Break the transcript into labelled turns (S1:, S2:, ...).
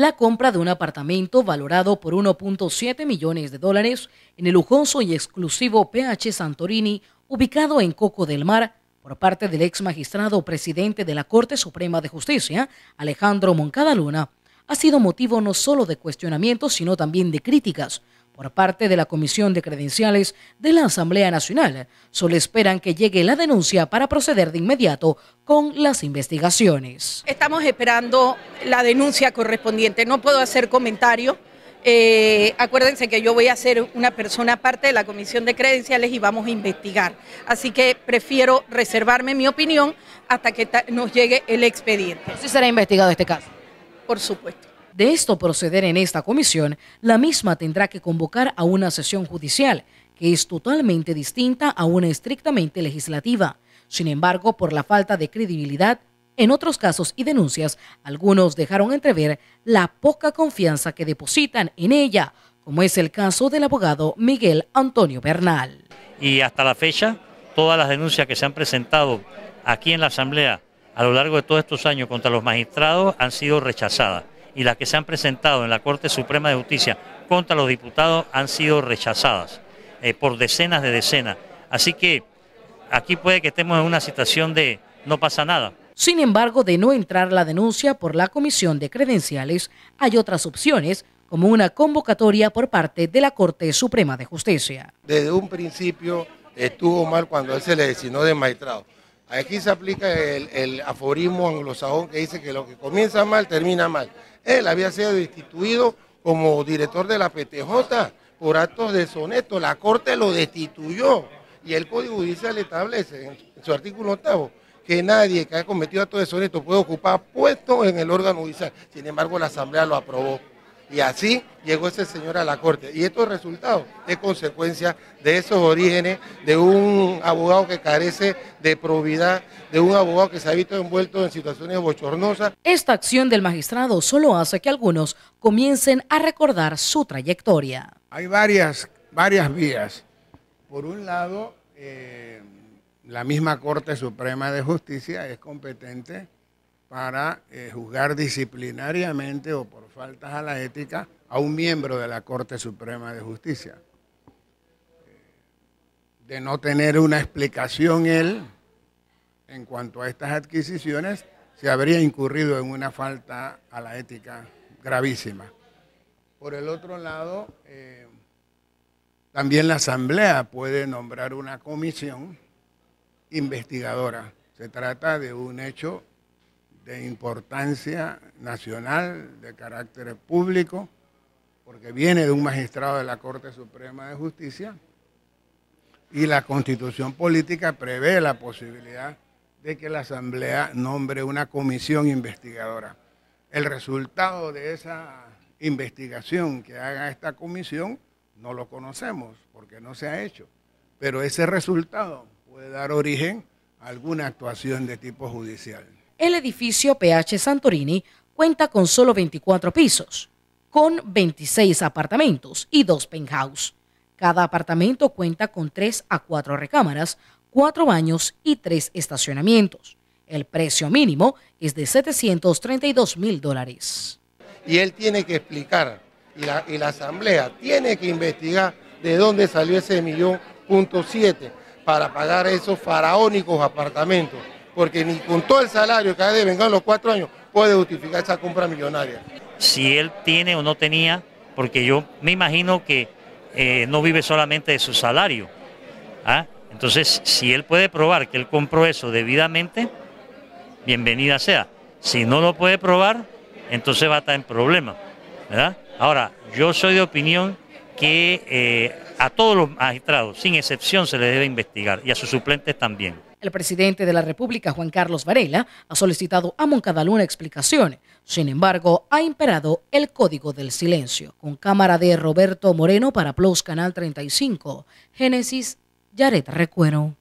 S1: la compra de un apartamento valorado por 1.7 millones de dólares en el lujoso y exclusivo PH Santorini, ubicado en Coco del Mar, por parte del ex magistrado presidente de la Corte Suprema de Justicia, Alejandro Moncada Luna, ha sido motivo no solo de cuestionamientos, sino también de críticas por parte de la Comisión de Credenciales de la Asamblea Nacional. Solo esperan que llegue la denuncia para proceder de inmediato con las investigaciones.
S2: Estamos esperando la denuncia correspondiente. No puedo hacer comentario. Eh, acuérdense que yo voy a ser una persona parte de la Comisión de Credenciales y vamos a investigar. Así que prefiero reservarme mi opinión hasta que nos llegue el expediente.
S1: ¿Sí será investigado este caso?
S2: Por supuesto.
S1: De esto proceder en esta comisión, la misma tendrá que convocar a una sesión judicial, que es totalmente distinta a una estrictamente legislativa. Sin embargo, por la falta de credibilidad, en otros casos y denuncias, algunos dejaron entrever la poca confianza que depositan en ella, como es el caso del abogado Miguel Antonio Bernal.
S3: Y hasta la fecha, todas las denuncias que se han presentado aquí en la Asamblea a lo largo de todos estos años contra los magistrados han sido rechazadas y las que se han presentado en la Corte Suprema de Justicia contra los diputados han sido rechazadas eh, por decenas de decenas. Así que aquí puede que estemos en una situación de no pasa nada.
S1: Sin embargo, de no entrar la denuncia por la Comisión de Credenciales, hay otras opciones, como una convocatoria por parte de la Corte Suprema de Justicia.
S4: Desde un principio estuvo mal cuando él se le designó de magistrado. Aquí se aplica el, aforismo anglosajón que dice que lo que comienza mal termina mal. Él había sido destituido como director de la PTJ por actos deshonestos. La Corte lo destituyó y el Código Judicial establece en su artículo octavo que nadie que haya cometido actos deshonestos puede ocupar puestos en el órgano judicial. Sin embargo, la Asamblea lo aprobó. Y así llegó ese señor a la corte. Y estos resultados es consecuencia de esos orígenes, de un abogado que carece de probidad, de un abogado que se ha visto envuelto en situaciones bochornosas.
S1: Esta acción del magistrado solo hace que algunos comiencen a recordar su trayectoria.
S5: Hay varias, varias vías. Por un lado, eh, la misma Corte Suprema de Justicia es competente para eh, juzgar disciplinariamente o por faltas a la ética a un miembro de la Corte Suprema de Justicia. De no tener una explicación él en cuanto a estas adquisiciones, se habría incurrido en una falta a la ética gravísima. Por el otro lado, eh, también la Asamblea puede nombrar una comisión investigadora. Se trata de un hecho de importancia nacional, de carácter público, porque viene de un magistrado de la Corte Suprema de Justicia y la constitución política prevé la posibilidad de que la Asamblea nombre una comisión investigadora. El resultado de esa investigación que haga esta comisión no lo conocemos porque no se ha hecho, pero ese resultado puede dar origen a alguna actuación de tipo judicial.
S1: El edificio PH Santorini cuenta con solo 24 pisos, con 26 apartamentos y dos penthouse. Cada apartamento cuenta con 3 a 4 recámaras, 4 baños y 3 estacionamientos. El precio mínimo es de 732 mil dólares.
S4: Y él tiene que explicar, y la, y la asamblea tiene que investigar de dónde salió ese millón punto siete para pagar esos faraónicos apartamentos porque ni con todo el salario que ha de vengar los cuatro años puede justificar esa compra millonaria.
S3: Si él tiene o no tenía, porque yo me imagino que eh, no vive solamente de su salario. ¿ah? Entonces, si él puede probar que él compró eso debidamente, bienvenida sea. Si no lo puede probar, entonces va a estar en problema. Ahora, yo soy de opinión que eh, a todos los magistrados, sin excepción, se les debe investigar y a sus suplentes también.
S1: El presidente de la República, Juan Carlos Varela, ha solicitado a Moncadaluna explicación. Sin embargo, ha imperado el código del silencio. Con cámara de Roberto Moreno para Plus Canal 35. Génesis, Yaret Recuero.